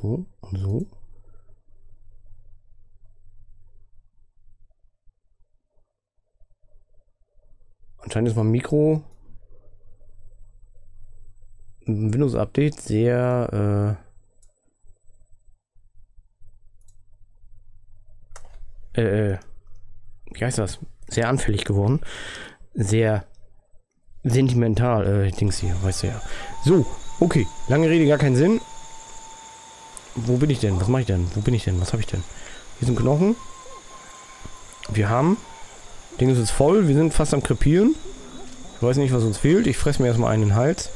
So und so. Anscheinend ist mein Mikro Windows Update sehr äh, äh, wie heißt das? Sehr anfällig geworden. Sehr sentimental, äh, Dings hier, weißt du ja. So, okay. Lange Rede, gar keinen Sinn. Wo bin ich denn? Was mache ich denn? Wo bin ich denn? Was habe ich denn? Hier sind Knochen. Wir haben. Ding ist jetzt voll. Wir sind fast am Krepieren. Ich weiß nicht, was uns fehlt. Ich fresse mir erstmal einen in den Hals.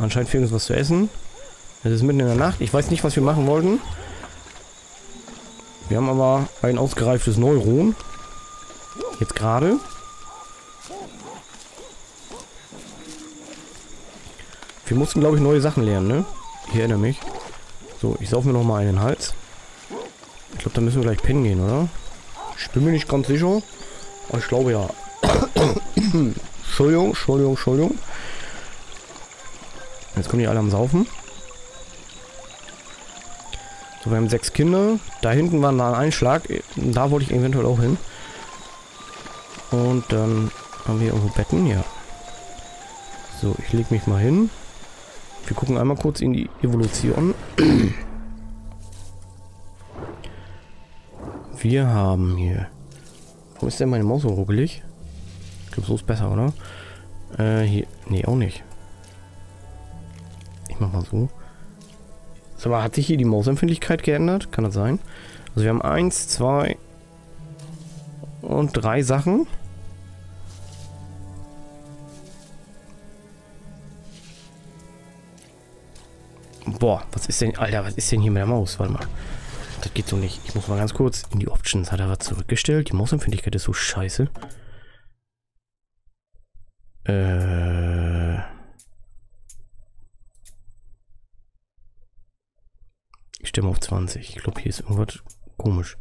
Anscheinend fehlt uns was zu essen. Es ist mitten in der Nacht. Ich weiß nicht, was wir machen wollten. Wir haben aber ein ausgereiftes Neuron. Jetzt gerade. Wir mussten, glaube ich, neue Sachen lernen, ne? Ich erinnere mich. So, ich sauf mir noch mal einen Hals. Ich glaube, da müssen wir gleich pennen gehen, oder? Ich bin mir nicht ganz sicher. Aber ich glaube ja. Entschuldigung, Entschuldigung, Entschuldigung. Jetzt kommen die alle am Saufen. So, wir haben sechs Kinder. Da hinten war ein Einschlag. Da wollte ich eventuell auch hin. Und dann haben wir irgendwo Betten, ja. So, ich lege mich mal hin. Wir gucken einmal kurz in die Evolution. Wir haben hier... Warum ist denn meine Maus so ruckelig? Ich glaube, so ist besser, oder? Äh, hier... Nee, auch nicht. Ich mach mal so. So, aber hat sich hier die Mausempfindlichkeit geändert? Kann das sein? Also wir haben eins, zwei und drei Sachen. Boah, was ist denn... Alter, was ist denn hier mit der Maus? Warte mal. Geht so nicht. Ich muss mal ganz kurz in die Options. Hat er was zurückgestellt? Die Mausempfindlichkeit ist so scheiße. Äh... Ich stimme auf 20. Ich glaube, hier ist irgendwas komisch.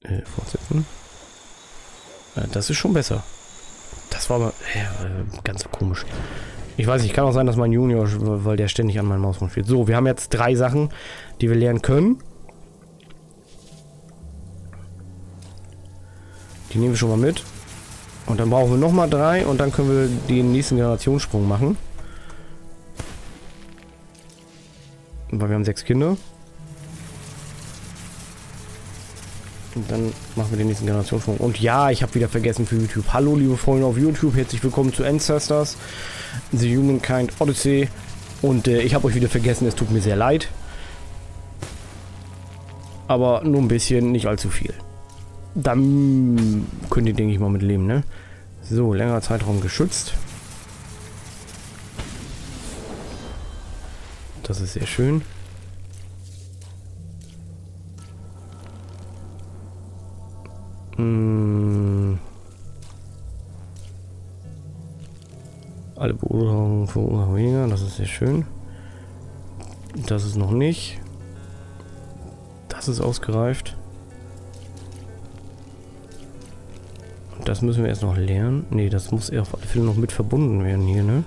Äh, fortsetzen. Äh, das ist schon besser. Das war aber äh, ganz komisch. Ich weiß nicht, kann auch sein, dass mein Junior, weil der ständig an meinem Maus rumspielt. So, wir haben jetzt drei Sachen, die wir lernen können. Die nehmen wir schon mal mit. Und dann brauchen wir nochmal drei und dann können wir den nächsten Generationssprung machen. Weil wir haben sechs Kinder. Und dann machen wir den nächsten Generationssprung. Und ja, ich habe wieder vergessen für YouTube. Hallo, liebe Freunde auf YouTube. Herzlich willkommen zu Ancestors. The Humankind Odyssey. Und äh, ich habe euch wieder vergessen. Es tut mir sehr leid. Aber nur ein bisschen, nicht allzu viel. Dann könnt ihr, denke ich mal, mit leben, ne? So, längerer Zeitraum geschützt. Das ist sehr schön. Hm. Alle Beurteilungen verursachen weniger, das ist sehr schön. Das ist noch nicht. Das ist ausgereift. Das müssen wir erst noch lernen. Ne, das muss auf alle Fälle noch mit verbunden werden hier, ne?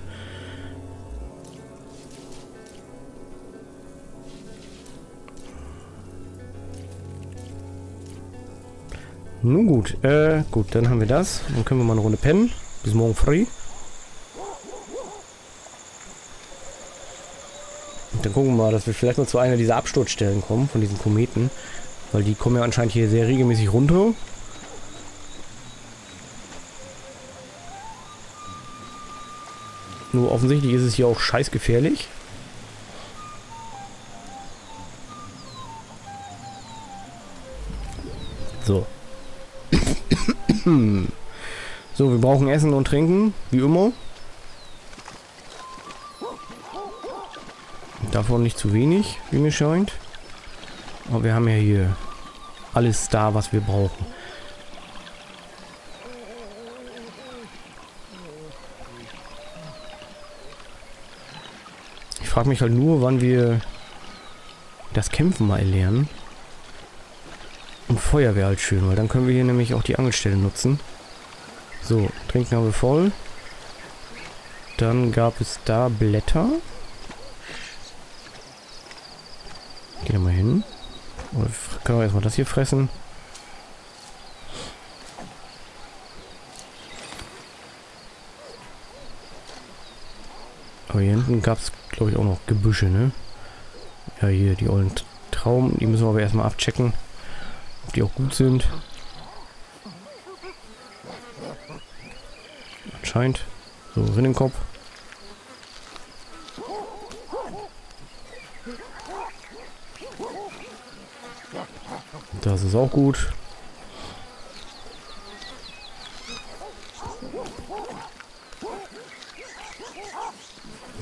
Nun gut, äh, gut, dann haben wir das. Dann können wir mal eine Runde pennen. Bis morgen früh. Und dann gucken wir mal, dass wir vielleicht noch zu einer dieser Absturzstellen kommen, von diesen Kometen. Weil die kommen ja anscheinend hier sehr regelmäßig runter. Nur offensichtlich ist es hier auch scheiß gefährlich. So. So, wir brauchen Essen und Trinken, wie immer. Davon nicht zu wenig, wie mir scheint. Aber wir haben ja hier alles da, was wir brauchen. Ich frage mich halt nur, wann wir das Kämpfen mal lernen. Und Feuer wäre halt schön, weil dann können wir hier nämlich auch die Angelstelle nutzen. So, Trinken haben wir voll. Dann gab es da Blätter. Hier mal hin. Oder können wir erstmal das hier fressen? Aber hier hinten gab es, glaube ich, auch noch Gebüsche, ne? Ja, hier die ollen Trauben. Die müssen wir aber erstmal abchecken, die auch gut sind. Anscheinend. So, Rinnenkopf. Das ist auch gut.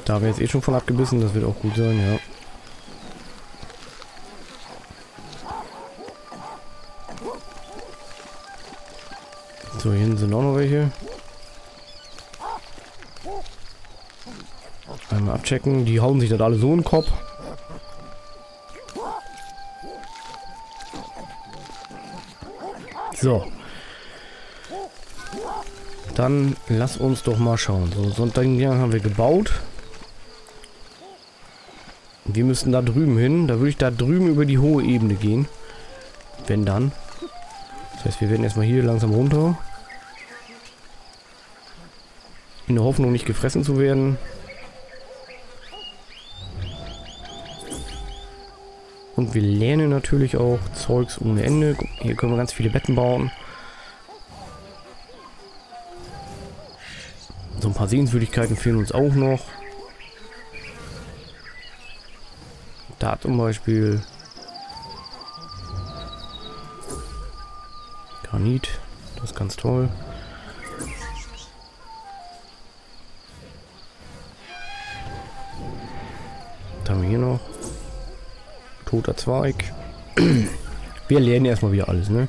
Da haben wir jetzt eh schon von abgebissen, das wird auch gut sein, ja. So, hier hinten sind auch noch welche. Einmal abchecken. Die hauen sich das alle so in den Kopf. So. Dann lass uns doch mal schauen. So, so ein Ding haben wir gebaut. Wir müssten da drüben hin. Da würde ich da drüben über die hohe Ebene gehen. Wenn dann. Das heißt, wir werden erstmal hier langsam runter. In der Hoffnung, nicht gefressen zu werden. Und wir lernen natürlich auch Zeugs ohne Ende. Hier können wir ganz viele Betten bauen. So ein paar Sehenswürdigkeiten fehlen uns auch noch. Da zum Beispiel Granit. Das ist ganz toll. Haben wir hier noch? Toter Zweig. Wir lernen erstmal wieder alles, ne?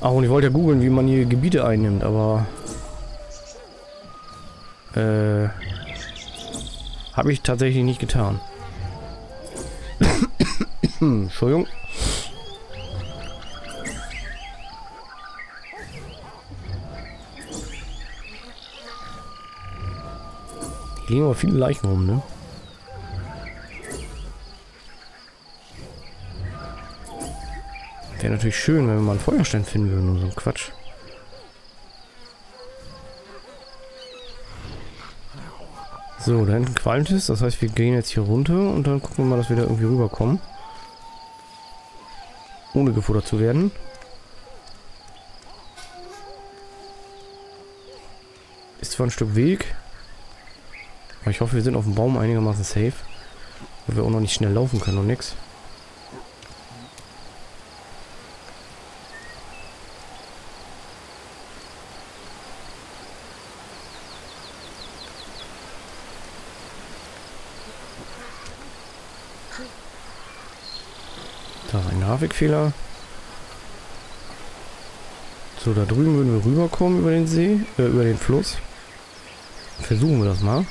Ach, und ich wollte ja googeln, wie man hier Gebiete einnimmt, aber... Äh... Habe ich tatsächlich nicht getan. Entschuldigung. Hier liegen aber viele Leichen rum, ne? Wäre natürlich schön, wenn wir mal einen Feuerstein finden würden und so ein Quatsch. So, da hinten qualmt es. Das heißt, wir gehen jetzt hier runter und dann gucken wir mal, dass wir da irgendwie rüberkommen. Ohne gefuttert zu werden. Ist zwar ein Stück Weg. Aber ich hoffe, wir sind auf dem Baum einigermaßen safe. Weil wir auch noch nicht schnell laufen können und nix. Da ist ein Grafikfehler. So, da drüben würden wir rüberkommen über den See, äh, über den Fluss. Versuchen wir das mal.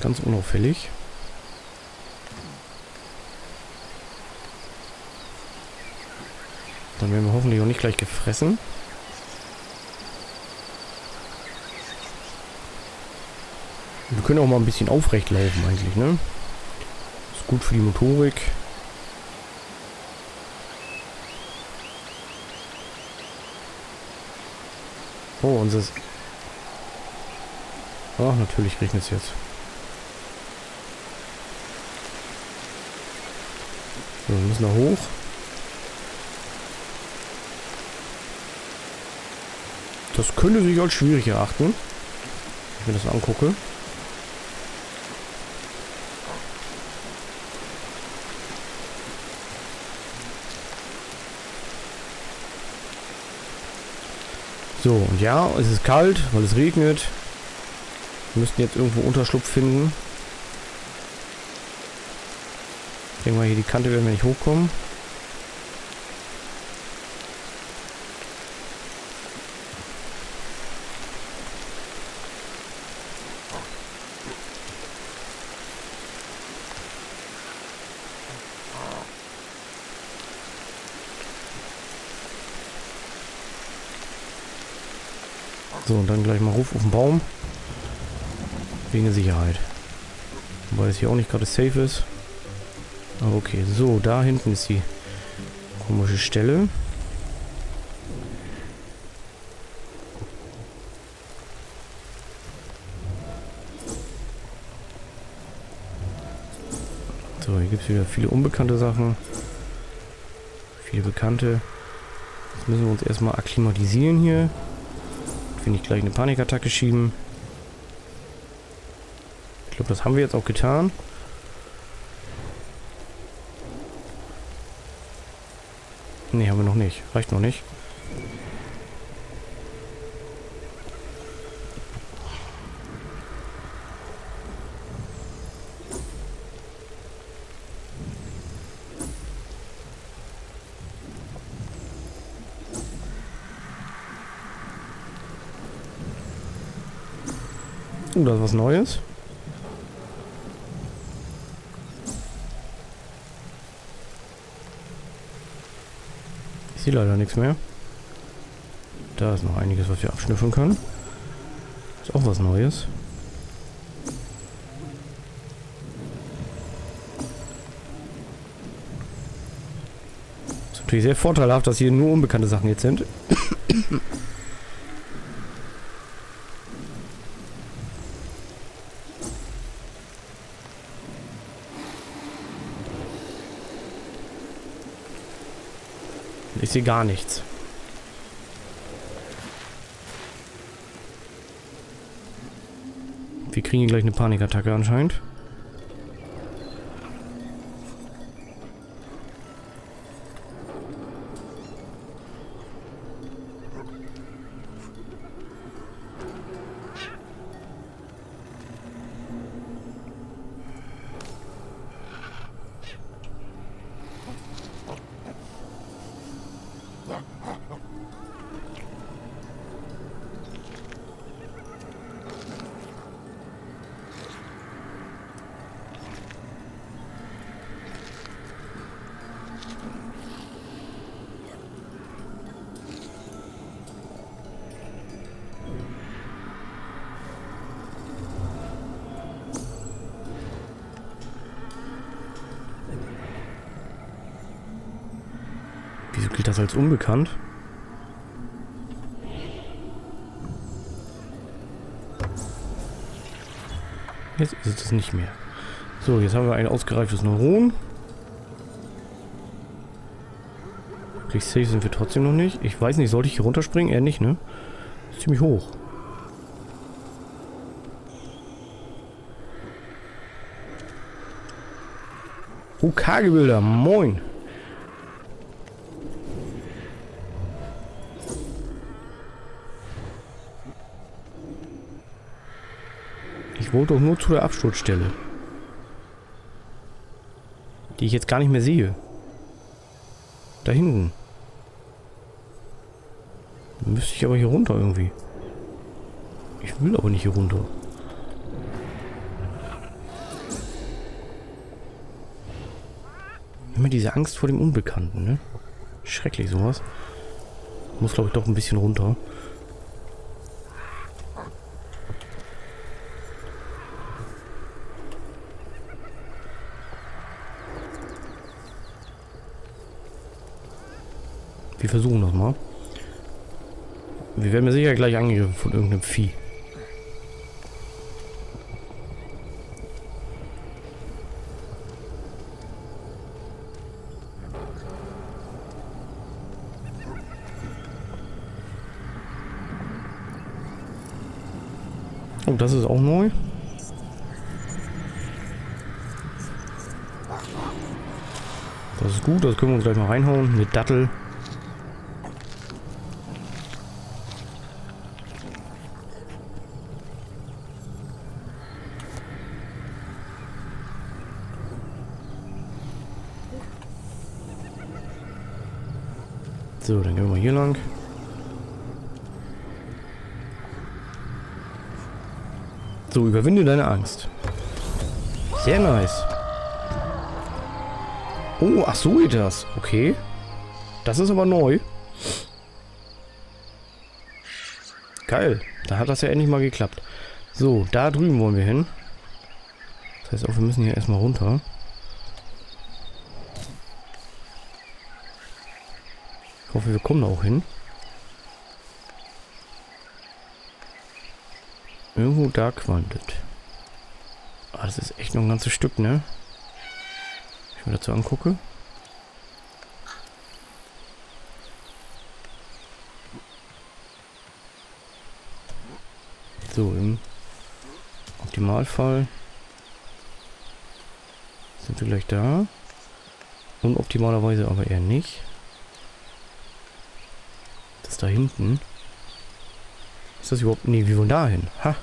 Ganz unauffällig. Dann werden wir hoffentlich auch nicht gleich gefressen. Können auch mal ein bisschen aufrecht laufen eigentlich, ne? Ist gut für die Motorik. Oh, unser... Ach, natürlich regnet es jetzt. So, wir müssen da hoch. Das könnte sich als schwierig erachten. Wenn ich mir das angucke. So, und ja, es ist kalt, weil es regnet. Wir müssten jetzt irgendwo Unterschlupf finden. Ich denke mal, hier die Kante werden wir nicht hochkommen. Und dann gleich mal Ruf auf den Baum. Wegen der Sicherheit. Wobei es hier auch nicht gerade safe ist. Aber okay, so, da hinten ist die komische Stelle. So, hier gibt es wieder viele unbekannte Sachen. Viele bekannte. Jetzt müssen wir uns erstmal akklimatisieren hier. Finde ich gleich eine Panikattacke schieben. Ich glaube, das haben wir jetzt auch getan. Ne, haben wir noch nicht. Reicht noch nicht. Uh, da ist was Neues. Ich sehe leider nichts mehr. Da ist noch einiges, was wir abschnüffeln können. Ist auch was Neues. Ist natürlich sehr vorteilhaft, dass hier nur unbekannte Sachen jetzt sind. Ich sehe gar nichts. Wir kriegen gleich eine Panikattacke anscheinend. Wieso gilt das als unbekannt? Jetzt ist es nicht mehr. So, jetzt haben wir ein ausgereiftes Neuron. Wirklich safe sind wir trotzdem noch nicht. Ich weiß nicht, sollte ich hier runterspringen? Eher nicht, ne? Ist ziemlich hoch. UK-Gebilder, moin. Ich wollte doch nur zu der Absturzstelle. Die ich jetzt gar nicht mehr sehe. Da hinten. Müsste ich aber hier runter irgendwie. Ich will aber nicht hier runter. Immer diese Angst vor dem Unbekannten, ne? Schrecklich sowas. Muss glaube ich doch ein bisschen runter. Wir versuchen das mal. Wir werden mir sicher gleich angegriffen von irgendeinem Vieh. Oh, das ist auch neu. Das ist gut, das können wir uns gleich mal reinhauen mit Dattel. So, dann gehen wir mal hier lang. So, überwinde deine Angst. Sehr nice. Oh, ach so geht das. Okay. Das ist aber neu. Geil. Da hat das ja endlich mal geklappt. So, da drüben wollen wir hin. Das heißt auch, wir müssen hier erstmal runter. Ich hoffe, wir kommen auch hin. Irgendwo da quantet. Ah, das ist echt noch ein ganzes Stück, ne? Ich mir dazu angucke. So, im Optimalfall sind wir gleich da. Unoptimalerweise aber eher nicht. Da hinten. Ist das überhaupt... Nee, wir wollen da hin. Ha!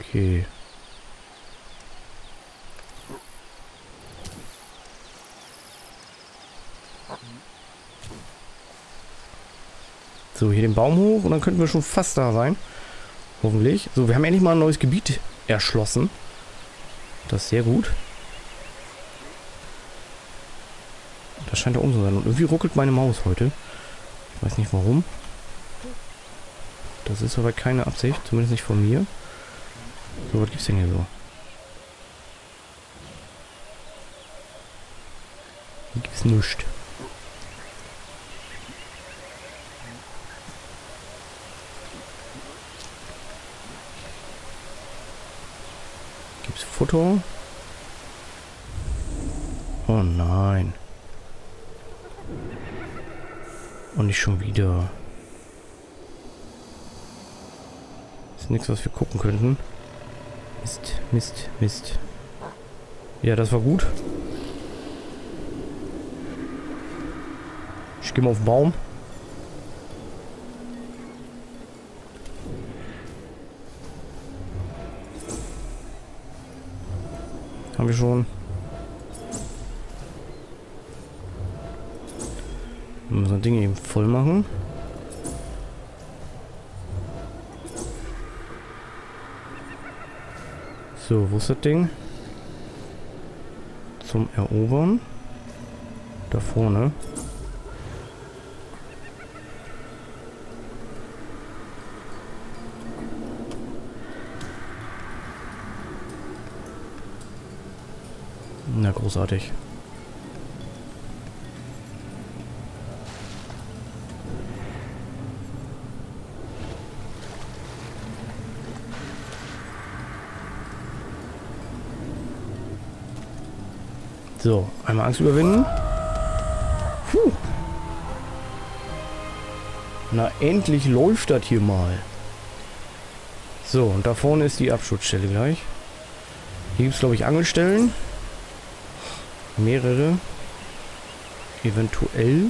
Okay. So, hier den Baum hoch und dann könnten wir schon fast da sein. Hoffentlich. So, wir haben endlich mal ein neues Gebiet erschlossen. Das ist sehr gut. Scheint da oben zu sein. Und irgendwie ruckelt meine Maus heute. Ich weiß nicht warum. Das ist aber keine Absicht. Zumindest nicht von mir. So, was gibt's denn hier so? Hier gibt's nichts. Gibt's Futter? Oh nein. Und nicht schon wieder. Ist nichts, was wir gucken könnten. Mist, Mist, Mist. Ja, das war gut. Ich gehe mal auf den Baum. Haben wir schon. Wir das Ding eben voll machen. So, wo ist das Ding? Zum Erobern. Da vorne. Na, großartig. So, einmal Angst überwinden. Puh. Na, endlich läuft das hier mal. So, und da vorne ist die Abschutzstelle gleich. Hier gibt es, glaube ich, Angelstellen. Mehrere. Eventuell.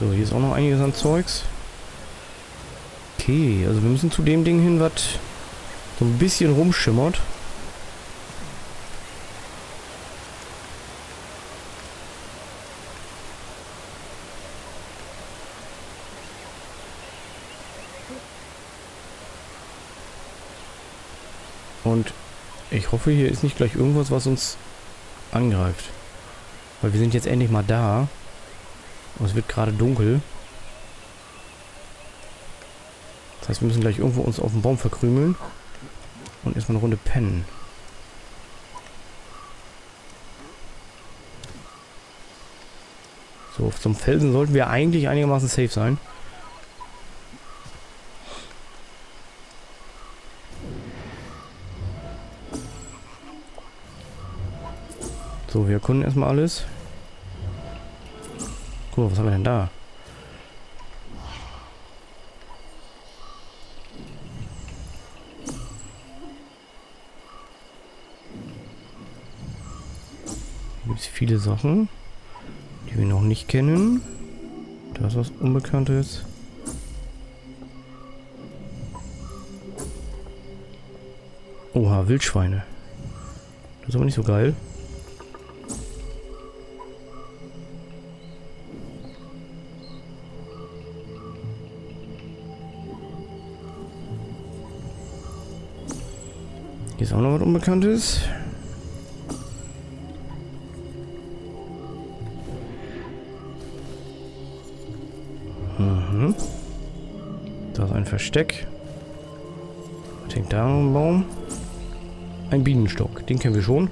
So, hier ist auch noch einiges an Zeugs. Okay, also wir müssen zu dem Ding hin, was so ein bisschen rumschimmert. Und ich hoffe, hier ist nicht gleich irgendwas, was uns angreift. Weil wir sind jetzt endlich mal da. Und es wird gerade dunkel. Das heißt, wir müssen gleich irgendwo uns auf den Baum verkrümeln. Und erstmal eine Runde pennen. So, auf zum Felsen sollten wir eigentlich einigermaßen safe sein. So, wir erkunden erstmal alles. Mal, was haben wir denn da? Gibt es viele Sachen, die wir noch nicht kennen. Da ist was Unbekanntes. Oha, Wildschweine. Das ist aber nicht so geil. Hier ist auch noch was Unbekanntes. Mhm. Da ist ein Versteck. Was hängt da am Baum? Ein Bienenstock, den kennen wir schon.